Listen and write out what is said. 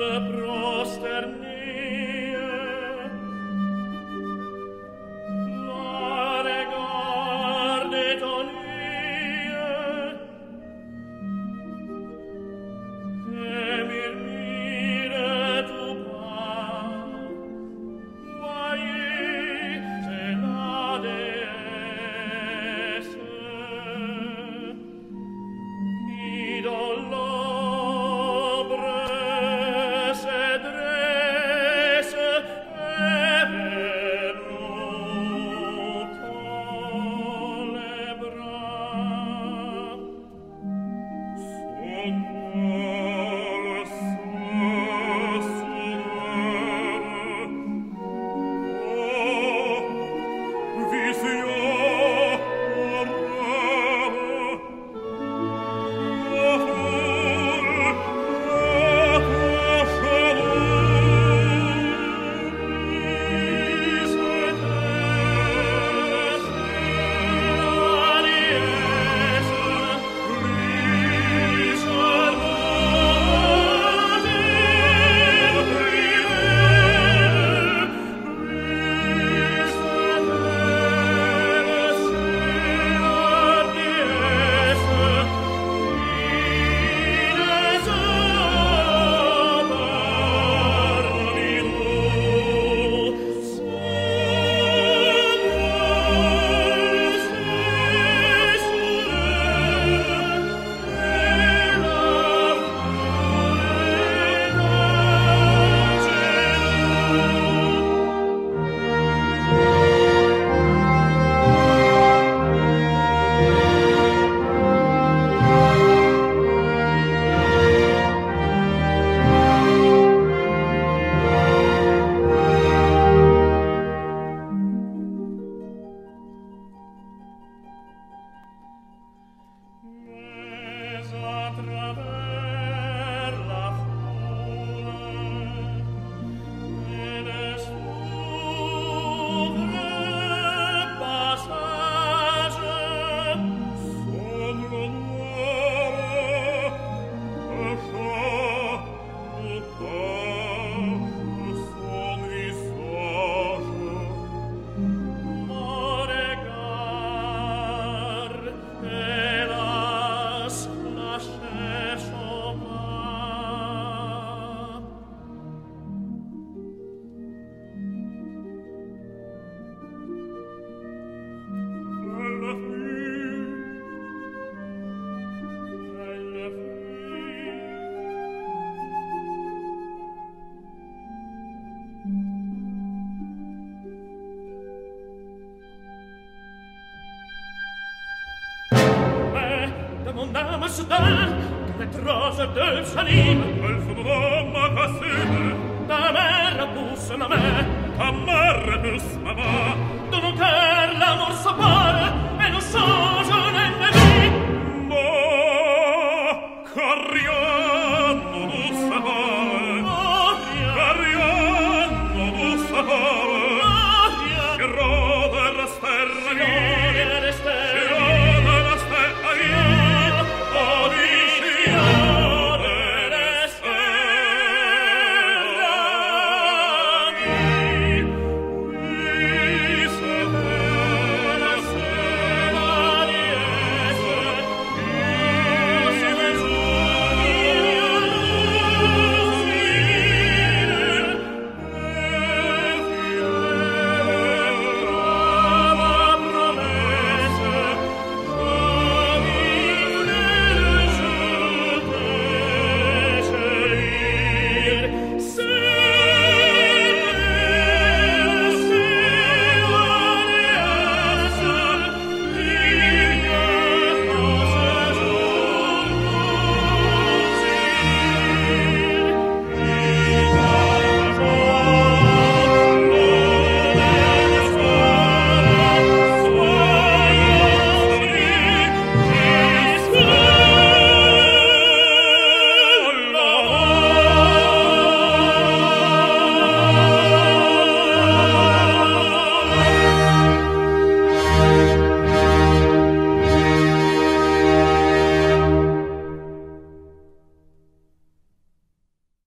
The Prosterne. Damasdan, de trose de Salim, el fumom magasin, ta mère pousse ma main, ta mère pousse ma main.